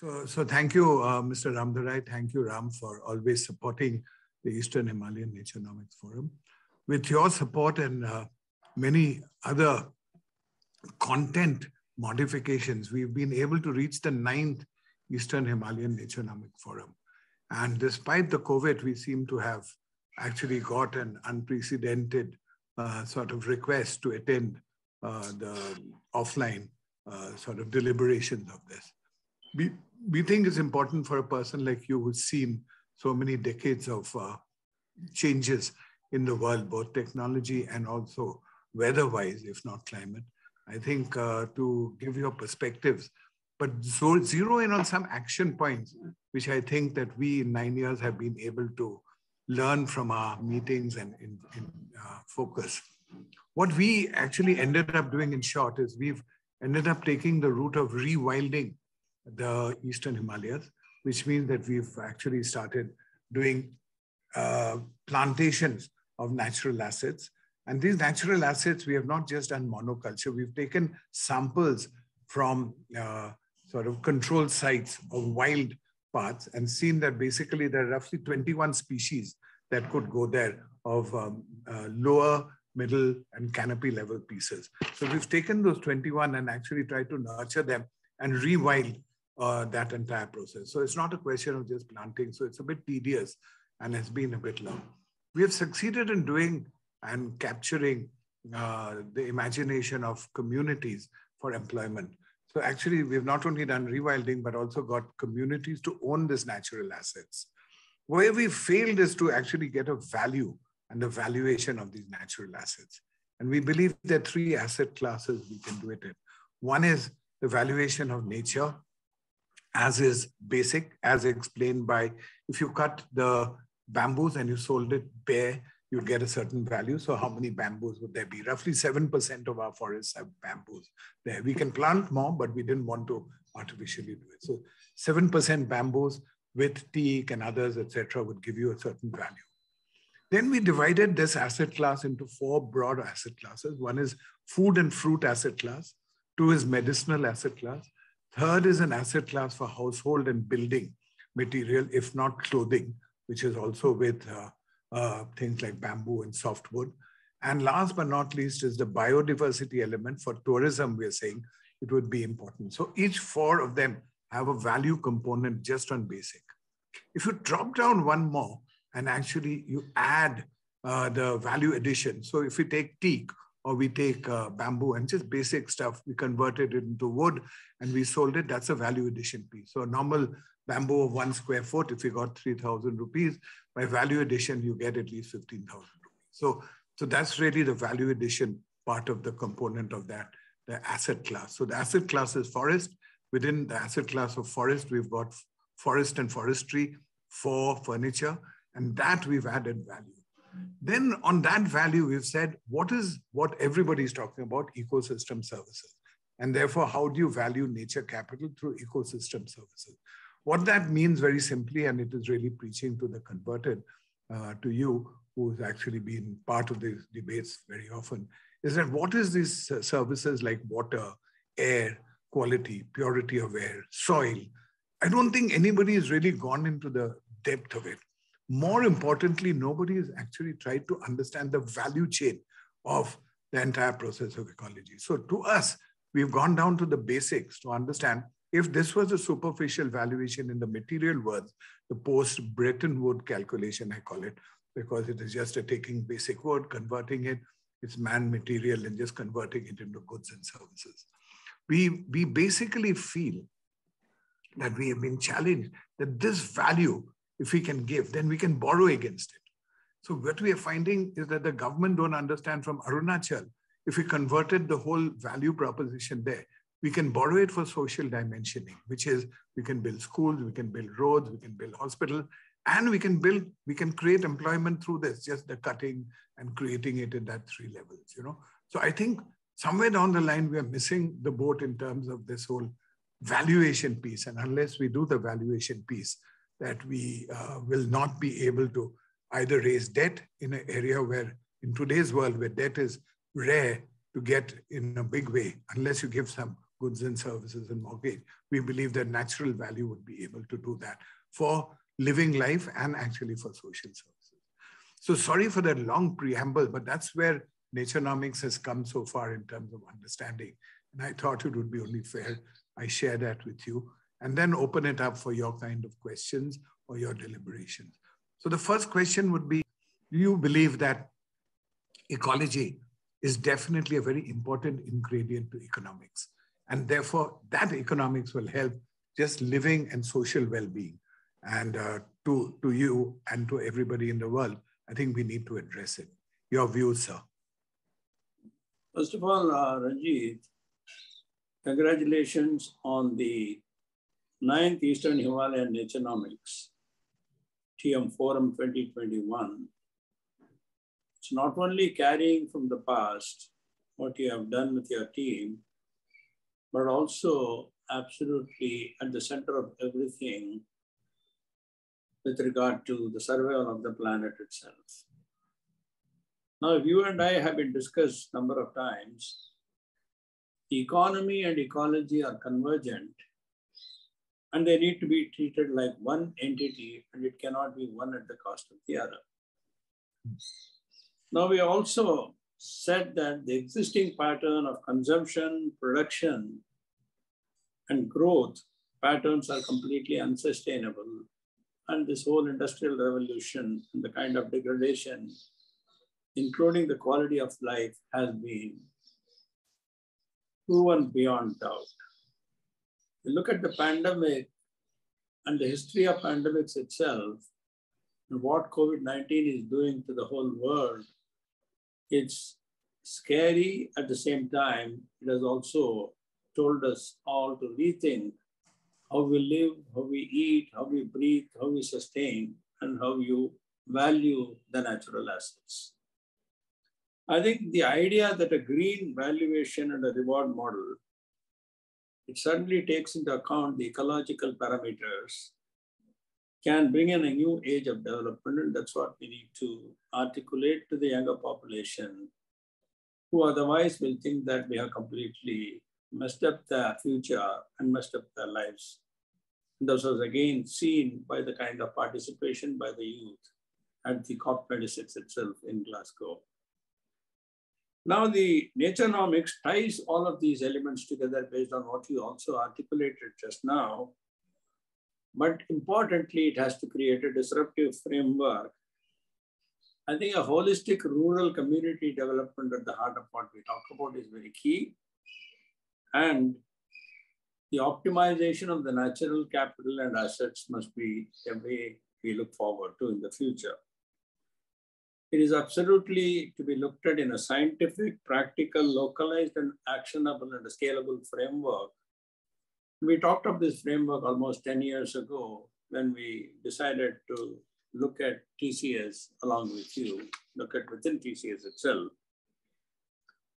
So, so thank you, uh, Mr. Ramadorai. Thank you, Ram, for always supporting the Eastern Himalayan Naturenomics Forum. With your support and uh, many other content modifications, we've been able to reach the ninth Eastern Himalayan Naturenomic Forum. And despite the COVID, we seem to have actually got an unprecedented uh, sort of request to attend uh, the offline uh, sort of deliberations of this. We, think it's important for a person like you who's seen so many decades of uh, changes in the world, both technology and also weather-wise, if not climate. I think uh, to give your perspectives, but zero in on some action points, which I think that we in nine years have been able to learn from our meetings and in, in uh, focus. What we actually ended up doing in short is we've ended up taking the route of rewilding the Eastern Himalayas, which means that we've actually started doing uh, plantations of natural assets. And these natural assets, we have not just done monoculture, we've taken samples from uh, sort of control sites of wild parts and seen that basically there are roughly 21 species that could go there of um, uh, lower, middle, and canopy level pieces. So we've taken those 21 and actually tried to nurture them and rewild uh, that entire process. So it's not a question of just planting. So it's a bit tedious and has been a bit long. We have succeeded in doing and capturing uh, the imagination of communities for employment. So actually, we've not only done rewilding, but also got communities to own these natural assets. Where we failed is to actually get a value and the valuation of these natural assets. And we believe there are three asset classes we can do it in. One is the valuation of nature, as is basic, as explained by if you cut the bamboos and you sold it bare, you'd get a certain value. So how many bamboos would there be? Roughly 7% of our forests have bamboos there. We can plant more, but we didn't want to artificially do it. So 7% bamboos with teak and others, etc., would give you a certain value. Then we divided this asset class into four broad asset classes. One is food and fruit asset class. Two is medicinal asset class. Third is an asset class for household and building material, if not clothing, which is also with uh, uh, things like bamboo and softwood. And last but not least is the biodiversity element for tourism, we're saying it would be important. So each four of them have a value component just on basic. If you drop down one more and actually you add uh, the value addition. So if we take teak or we take uh, bamboo and just basic stuff, we converted it into wood and we sold it, that's a value addition piece. So a normal bamboo of one square foot, if you got 3,000 rupees, by value addition, you get at least 15,000 rupees. So, so that's really the value addition part of the component of that, the asset class. So the asset class is forest. Within the asset class of forest, we've got forest and forestry for furniture, and that we've added value. Then on that value, we've said, what is what everybody's talking about, ecosystem services. And therefore, how do you value nature capital through ecosystem services? What that means very simply, and it is really preaching to the converted, uh, to you, who's actually been part of these debates very often, is that what is these services like water, air, quality, purity of air, soil? I don't think anybody has really gone into the depth of it. More importantly, nobody has actually tried to understand the value chain of the entire process of ecology. So to us, we've gone down to the basics to understand if this was a superficial valuation in the material world, the post Bretton Woods calculation, I call it, because it is just a taking basic wood, converting it, it's man material and just converting it into goods and services. We, we basically feel that we have been challenged that this value if we can give, then we can borrow against it. So what we are finding is that the government don't understand from Arunachal. If we converted the whole value proposition there, we can borrow it for social dimensioning, which is we can build schools, we can build roads, we can build hospitals, and we can build, we can create employment through this, just the cutting and creating it in that three levels, you know. So I think somewhere down the line, we are missing the boat in terms of this whole valuation piece. And unless we do the valuation piece, that we uh, will not be able to either raise debt in an area where, in today's world, where debt is rare to get in a big way, unless you give some goods and services and mortgage. We believe that natural value would be able to do that for living life and actually for social services. So sorry for that long preamble, but that's where Naturenomics has come so far in terms of understanding. And I thought it would be only fair I share that with you and then open it up for your kind of questions or your deliberations. So the first question would be, do you believe that ecology is definitely a very important ingredient to economics? And therefore, that economics will help just living and social well-being. And uh, to, to you and to everybody in the world, I think we need to address it. Your views, sir. First of all, uh, congratulations on the ninth Eastern Himalayan Naturenomics TM Forum 2021. It's not only carrying from the past what you have done with your team, but also absolutely at the center of everything with regard to the survival of the planet itself. Now, if you and I have been discussed a number of times. Economy and ecology are convergent and they need to be treated like one entity and it cannot be one at the cost of the other. Now, we also said that the existing pattern of consumption, production, and growth patterns are completely unsustainable. And this whole industrial revolution and the kind of degradation, including the quality of life, has been proven beyond doubt. You look at the pandemic and the history of pandemics itself and what COVID-19 is doing to the whole world, it's scary at the same time. It has also told us all to rethink how we live, how we eat, how we breathe, how we sustain, and how you value the natural assets. I think the idea that a green valuation and a reward model, it certainly takes into account the ecological parameters, can bring in a new age of development, and that's what we need to articulate to the younger population, who otherwise will think that we have completely messed up their future and messed up their lives. And this was again seen by the kind of participation by the youth at the COP26 itself in Glasgow. Now the naturenomics ties all of these elements together based on what you also articulated just now. But importantly, it has to create a disruptive framework. I think a holistic rural community development at the heart of what we talk about is very key and the optimization of the natural capital and assets must be a way we look forward to in the future. It is absolutely to be looked at in a scientific, practical, localized, and actionable and scalable framework. We talked of this framework almost 10 years ago when we decided to look at TCS along with you, look at within TCS itself.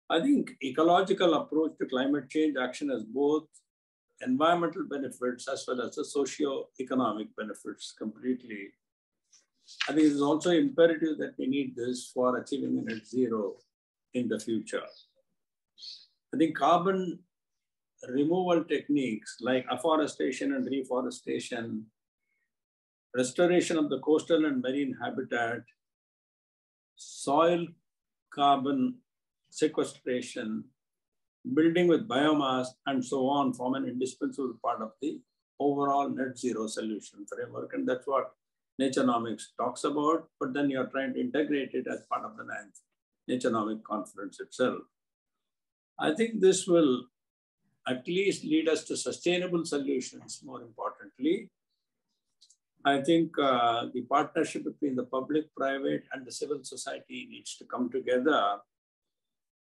I think ecological approach to climate change action has both environmental benefits as well as the socio-economic benefits completely. I think it is also imperative that we need this for achieving net zero in the future. I think carbon removal techniques like afforestation and reforestation, restoration of the coastal and marine habitat, soil carbon sequestration, building with biomass, and so on form an indispensable part of the overall net zero solution framework. And that's what Naturenomics talks about, but then you're trying to integrate it as part of the ninth Naturenomic conference itself. I think this will at least lead us to sustainable solutions, more importantly. I think uh, the partnership between the public, private, and the civil society needs to come together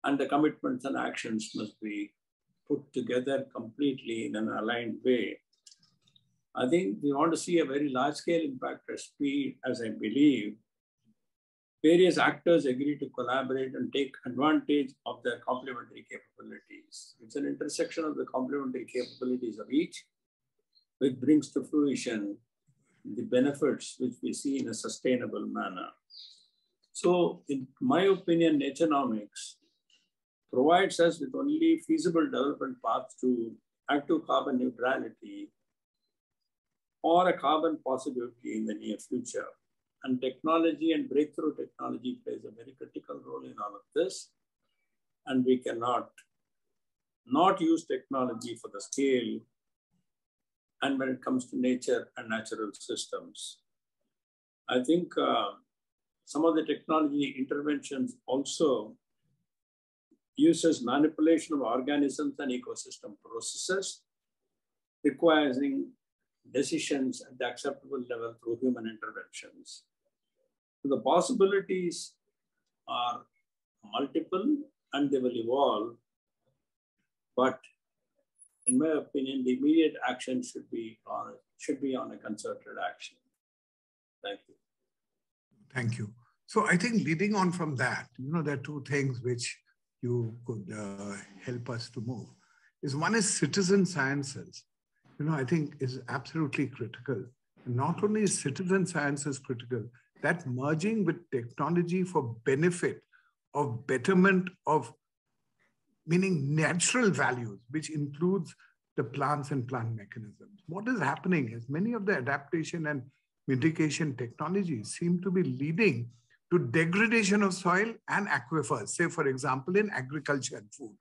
and the commitments and actions must be put together completely in an aligned way. I think we want to see a very large scale impact at speed, as I believe. Various actors agree to collaborate and take advantage of their complementary capabilities. It's an intersection of the complementary capabilities of each, which brings to fruition the benefits which we see in a sustainable manner. So, in my opinion, Naturenomics provides us with only feasible development paths to active carbon neutrality or a carbon possibility in the near future. And technology and breakthrough technology plays a very critical role in all of this. And we cannot not use technology for the scale and when it comes to nature and natural systems. I think uh, some of the technology interventions also uses manipulation of organisms and ecosystem processes, requiring decisions at the acceptable level through human interventions. So the possibilities are multiple and they will evolve, but in my opinion, the immediate action should be on should be on a concerted action. Thank you. Thank you. So I think leading on from that, you know, there are two things which you could uh, help us to move. Is one is citizen sciences. You know, I think is absolutely critical. Not only is citizen is critical, that merging with technology for benefit of betterment of meaning natural values, which includes the plants and plant mechanisms. What is happening is many of the adaptation and mitigation technologies seem to be leading to degradation of soil and aquifers, say, for example, in agriculture and food.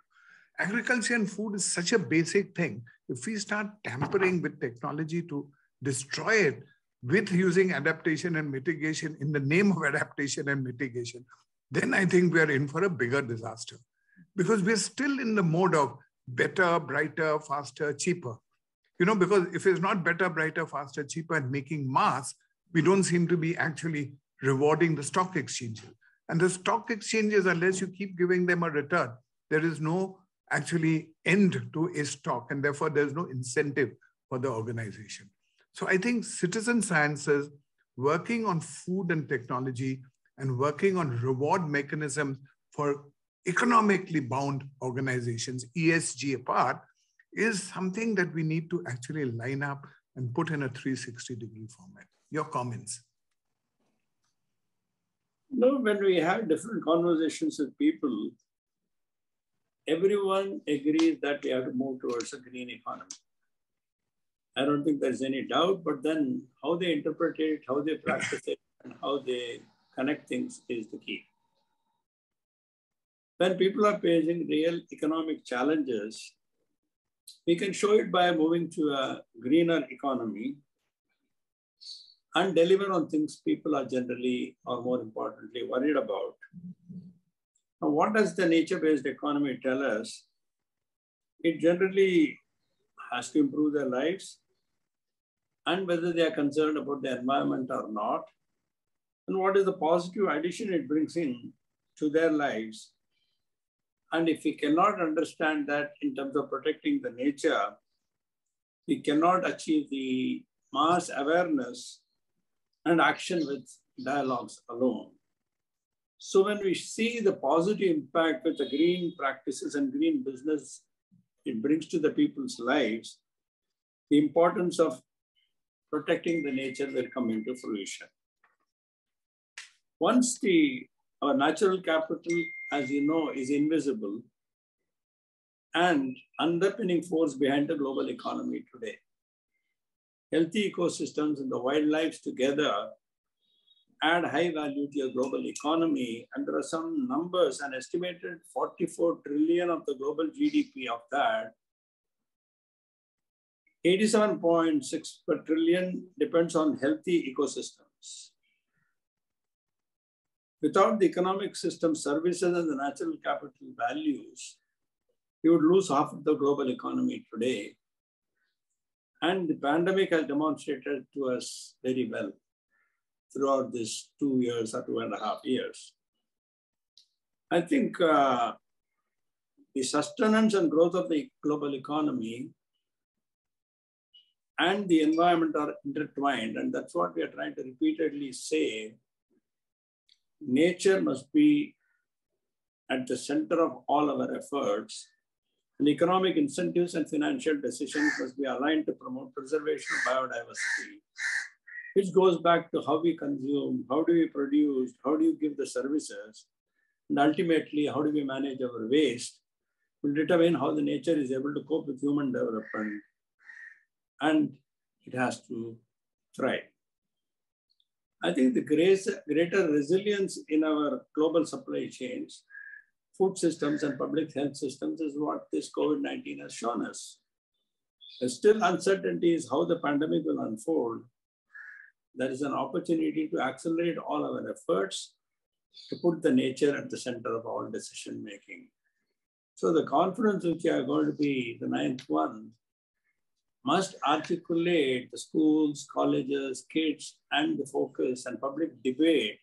Agriculture and food is such a basic thing. If we start tampering with technology to destroy it with using adaptation and mitigation in the name of adaptation and mitigation, then I think we are in for a bigger disaster because we're still in the mode of better, brighter, faster, cheaper. You know, because if it's not better, brighter, faster, cheaper, and making mass, we don't seem to be actually rewarding the stock exchanges. And the stock exchanges, unless you keep giving them a return, there is no actually end to a stock, and therefore there's no incentive for the organization. So I think citizen sciences working on food and technology and working on reward mechanisms for economically bound organizations, ESG apart, is something that we need to actually line up and put in a 360 degree format. Your comments? No, when we have different conversations with people, everyone agrees that we have to move towards a green economy. I don't think there's any doubt, but then how they interpret it, how they practice it, and how they connect things is the key. When people are facing real economic challenges, we can show it by moving to a greener economy and deliver on things people are generally, or more importantly, worried about. Now, what does the nature-based economy tell us? It generally has to improve their lives and whether they are concerned about the environment or not, and what is the positive addition it brings in to their lives and if we cannot understand that in terms of protecting the nature, we cannot achieve the mass awareness and action with dialogues alone. So when we see the positive impact with the green practices and green business it brings to the people's lives, the importance of protecting the nature will come into fruition. Once the our natural capital, as you know, is invisible and underpinning force behind the global economy today. Healthy ecosystems and the wildlife together add high value to your global economy. And there are some numbers, an estimated 44 trillion of the global GDP of that. 87.6 per trillion depends on healthy ecosystems. Without the economic system, services, and the natural capital values, you would lose half of the global economy today. And the pandemic has demonstrated to us very well throughout these two years or two and a half years. I think uh, the sustenance and growth of the global economy and the environment are intertwined. And that's what we are trying to repeatedly say nature must be at the center of all our efforts, and economic incentives and financial decisions must be aligned to promote preservation of biodiversity, which goes back to how we consume, how do we produce, how do you give the services, and ultimately how do we manage our waste will determine how the nature is able to cope with human development and it has to thrive. I think the greater resilience in our global supply chains, food systems and public health systems is what this COVID-19 has shown us. There's still uncertainty is how the pandemic will unfold. There is an opportunity to accelerate all our efforts to put the nature at the center of all decision making. So the conference which are going to be the ninth one must articulate the schools, colleges, kids, and the focus and public debate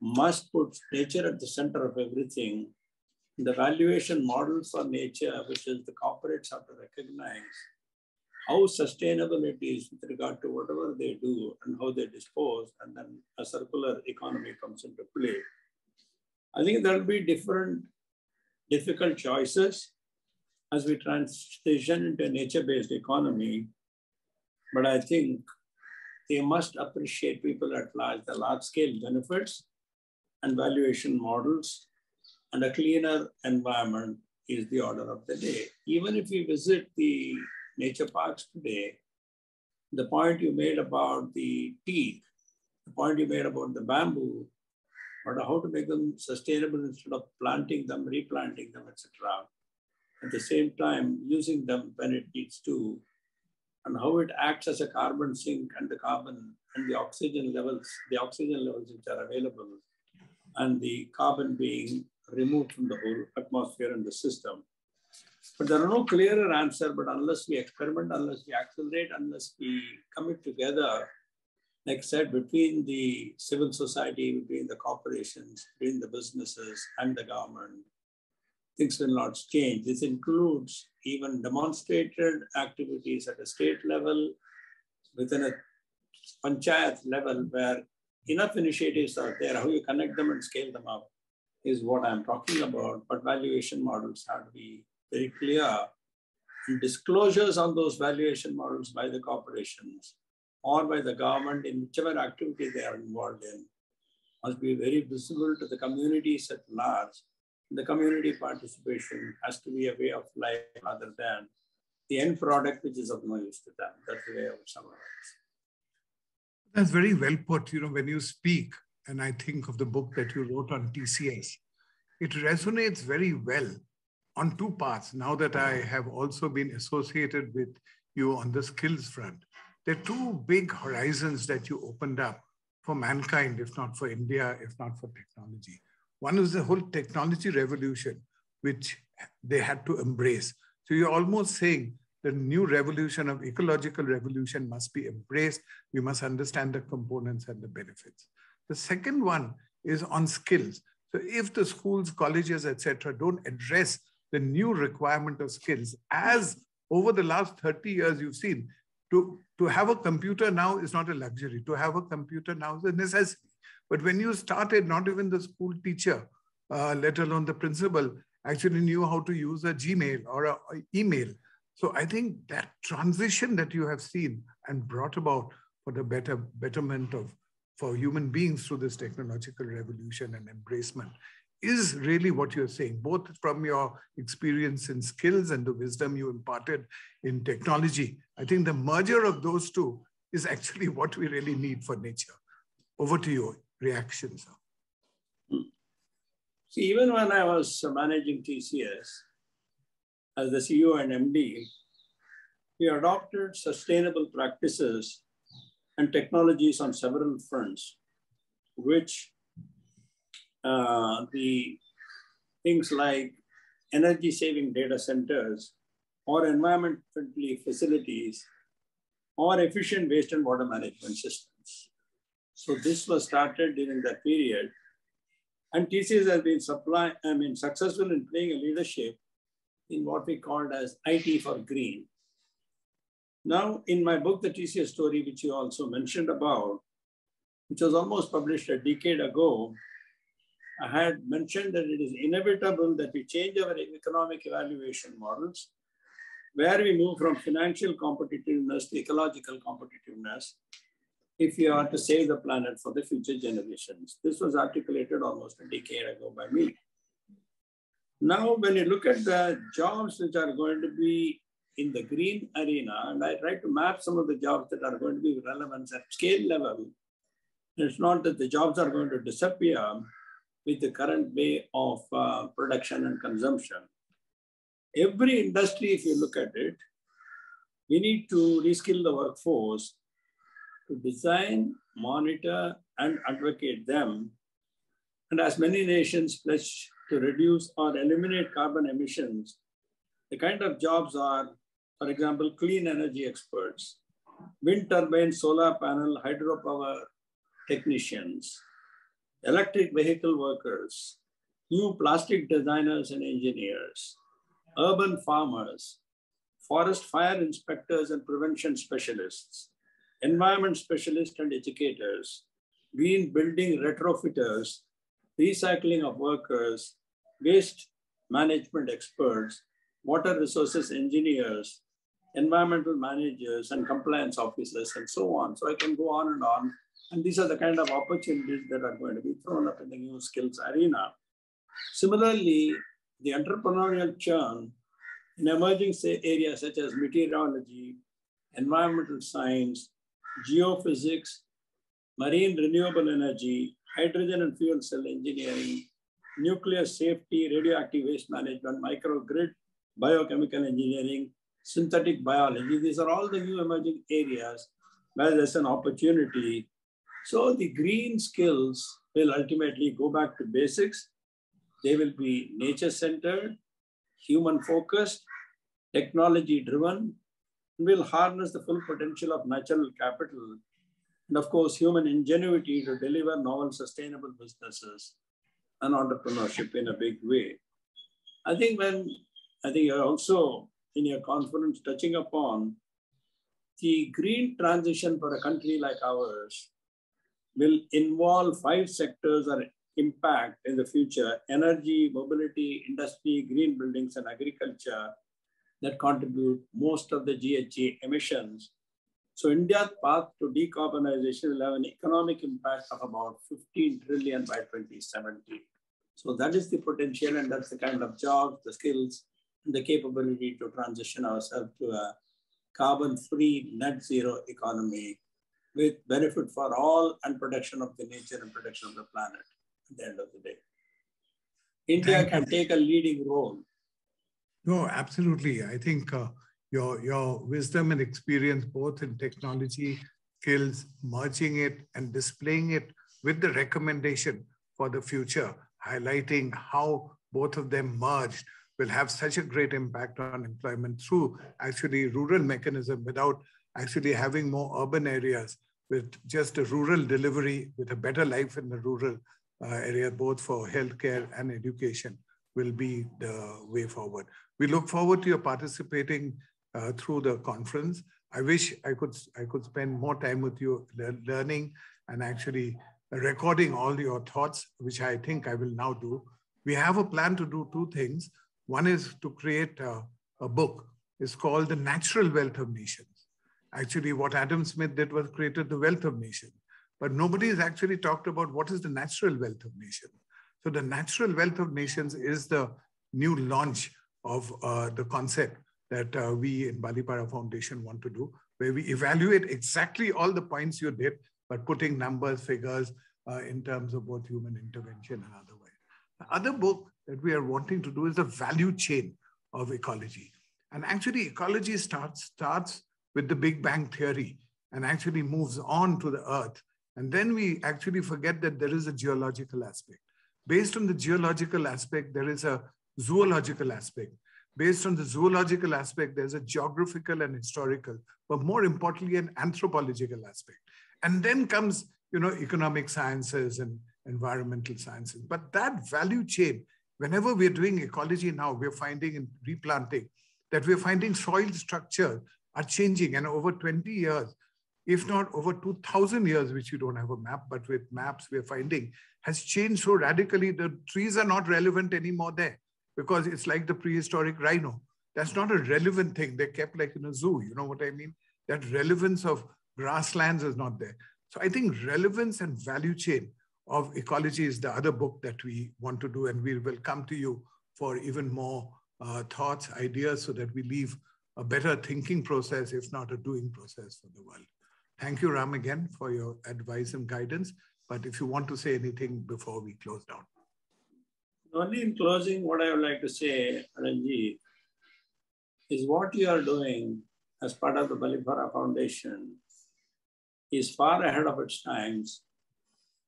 must put nature at the center of everything. The valuation model for nature, which is the corporates have to recognize how sustainable it is with regard to whatever they do and how they dispose, and then a circular economy comes into play. I think there will be different difficult choices as we transition into a nature-based economy. But I think they must appreciate people at large, the large-scale benefits and valuation models and a cleaner environment is the order of the day. Even if we visit the nature parks today, the point you made about the teak, the point you made about the bamboo, or how to make them sustainable instead of planting them, replanting them, etc at the same time using them when it needs to, and how it acts as a carbon sink and the carbon and the oxygen levels, the oxygen levels which are available, and the carbon being removed from the whole atmosphere and the system. But there are no clearer answer, but unless we experiment, unless we accelerate, unless we commit together, like I said, between the civil society, between the corporations, between the businesses and the government, things will not change. This includes even demonstrated activities at a state level, within a panchayat level, where enough initiatives are there. How you connect them and scale them up is what I'm talking about. But valuation models have to be very clear. And disclosures on those valuation models by the corporations or by the government in whichever activity they are involved in must be very visible to the communities at large the community participation has to be a way of life rather than the end product, which is of no use to them. That's the way I would summarize. That's very well put. You know, when you speak, and I think of the book that you wrote on TCS, it resonates very well on two parts. Now that I have also been associated with you on the skills front, there are two big horizons that you opened up for mankind, if not for India, if not for technology. One was the whole technology revolution, which they had to embrace. So you're almost saying the new revolution of ecological revolution must be embraced. We must understand the components and the benefits. The second one is on skills. So if the schools, colleges, etc., don't address the new requirement of skills, as over the last 30 years you've seen, to, to have a computer now is not a luxury. To have a computer now is a necessity. But when you started, not even the school teacher, uh, let alone the principal, actually knew how to use a Gmail or a, a email. So I think that transition that you have seen and brought about for the better betterment of for human beings through this technological revolution and embracement is really what you're saying, both from your experience and skills and the wisdom you imparted in technology. I think the merger of those two is actually what we really need for nature. Over to you reactions? See, even when I was managing TCS as the CEO and MD, we adopted sustainable practices and technologies on several fronts, which uh, the things like energy saving data centers or environment friendly facilities or efficient waste and water management systems. So this was started during that period. And TCS has been supply, I mean, successful in playing a leadership in what we called as IT for green. Now, in my book, The TCS Story, which you also mentioned about, which was almost published a decade ago, I had mentioned that it is inevitable that we change our economic evaluation models, where we move from financial competitiveness to ecological competitiveness, if you are to save the planet for the future generations. This was articulated almost a decade ago by me. Now, when you look at the jobs which are going to be in the green arena, and I try to map some of the jobs that are going to be relevant at scale level, it's not that the jobs are going to disappear with the current way of uh, production and consumption. Every industry, if you look at it, we need to reskill the workforce to design, monitor, and advocate them. And as many nations pledge to reduce or eliminate carbon emissions, the kind of jobs are, for example, clean energy experts, wind turbine, solar panel, hydropower technicians, electric vehicle workers, new plastic designers and engineers, urban farmers, forest fire inspectors and prevention specialists, environment specialists and educators, green building retrofitters, recycling of workers, waste management experts, water resources engineers, environmental managers and compliance officers and so on. So I can go on and on. And these are the kind of opportunities that are going to be thrown up in the new skills arena. Similarly, the entrepreneurial churn in emerging areas such as meteorology, environmental science, geophysics, marine renewable energy, hydrogen and fuel cell engineering, nuclear safety, radioactive waste management, microgrid, biochemical engineering, synthetic biology. These are all the new emerging areas where there's an opportunity. So the green skills will ultimately go back to basics. They will be nature-centered, human-focused, technology-driven, and will harness the full potential of natural capital and of course human ingenuity to deliver novel sustainable businesses and entrepreneurship in a big way. I think when I think you're also in your conference touching upon the green transition for a country like ours will involve five sectors or impact in the future energy, mobility, industry, green buildings, and agriculture that contribute most of the GHG emissions. So India's path to decarbonization will have an economic impact of about 15 trillion by 2070. So that is the potential and that's the kind of jobs, the skills, and the capability to transition ourselves to a carbon-free net zero economy with benefit for all and protection of the nature and protection of the planet at the end of the day. India can take a leading role no, absolutely. I think uh, your your wisdom and experience, both in technology skills, merging it and displaying it with the recommendation for the future, highlighting how both of them merged will have such a great impact on employment through actually rural mechanism without actually having more urban areas with just a rural delivery with a better life in the rural uh, area, both for healthcare and education will be the way forward. We look forward to your participating uh, through the conference. I wish I could, I could spend more time with you learning and actually recording all your thoughts, which I think I will now do. We have a plan to do two things. One is to create a, a book. It's called The Natural Wealth of Nations. Actually, what Adam Smith did was created the wealth of nations. But nobody has actually talked about what is the natural wealth of nations. So the natural wealth of nations is the new launch of uh, the concept that uh, we in Balipara Foundation want to do, where we evaluate exactly all the points you did, but putting numbers, figures uh, in terms of both human intervention and other way. The other book that we are wanting to do is the value chain of ecology. And actually ecology starts, starts with the Big Bang theory and actually moves on to the earth. And then we actually forget that there is a geological aspect. Based on the geological aspect, there is a zoological aspect. Based on the zoological aspect, there's a geographical and historical, but more importantly, an anthropological aspect. And then comes, you know, economic sciences and environmental sciences. But that value chain, whenever we're doing ecology now, we're finding in replanting that we're finding soil structure are changing. And over 20 years, if not over 2000 years, which you don't have a map, but with maps we're finding, has changed so radically, the trees are not relevant anymore there because it's like the prehistoric rhino. That's not a relevant thing. They're kept like in a zoo. You know what I mean? That relevance of grasslands is not there. So I think relevance and value chain of ecology is the other book that we want to do, and we will come to you for even more uh, thoughts, ideas, so that we leave a better thinking process, if not a doing process for the world. Thank you, Ram, again for your advice and guidance. But if you want to say anything before we close down. Only in closing, what I would like to say, Ranji, is what you are doing as part of the Balipara Foundation is far ahead of its times.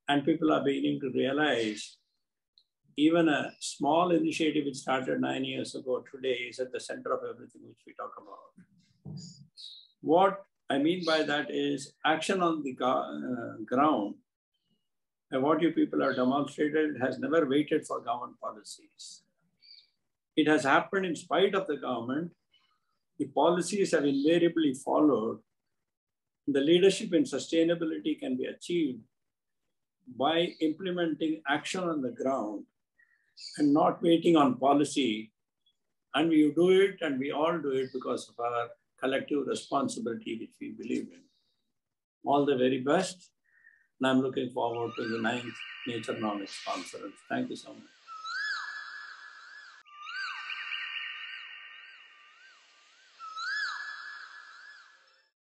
And people are beginning to realize even a small initiative which started nine years ago today is at the center of everything which we talk about. What I mean by that is action on the uh, ground and what you people have demonstrated has never waited for government policies. It has happened in spite of the government. The policies have invariably followed. The leadership in sustainability can be achieved by implementing action on the ground and not waiting on policy. And we do it and we all do it because of our collective responsibility, which we believe in. All the very best. And I'm looking forward to the ninth Naturenomics conference. Thank you so much.